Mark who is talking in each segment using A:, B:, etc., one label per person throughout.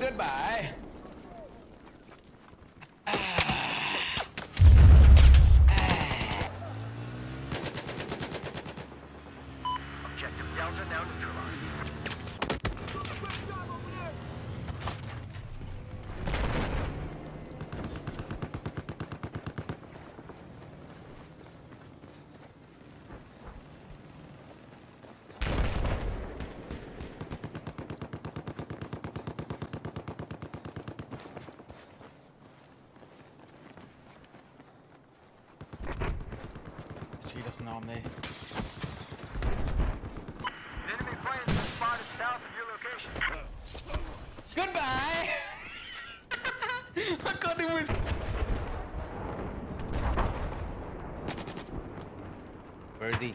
A: goodbye.
B: Objective Delta now neutralized.
A: She doesn't know I'm there.
B: Enemy planes are spotted south of your location.
A: Goodbye! I got him with. Where is he?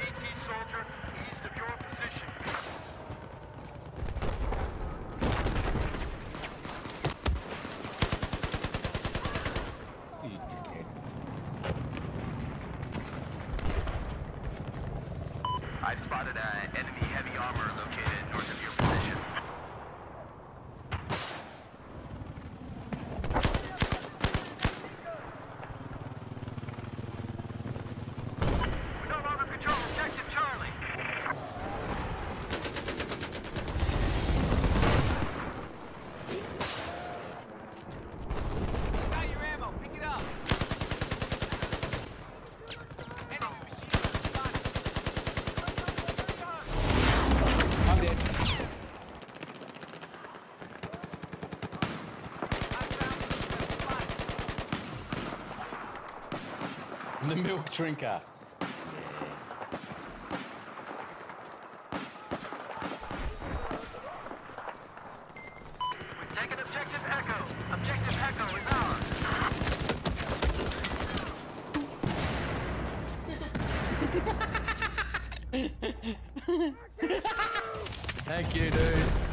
B: AT soldier east of your position. I've spotted an enemy heavy armor located north of your position.
A: The milk drinker.
B: We've taken objective Echo. Objective Echo is ours.
A: Thank you, dudes.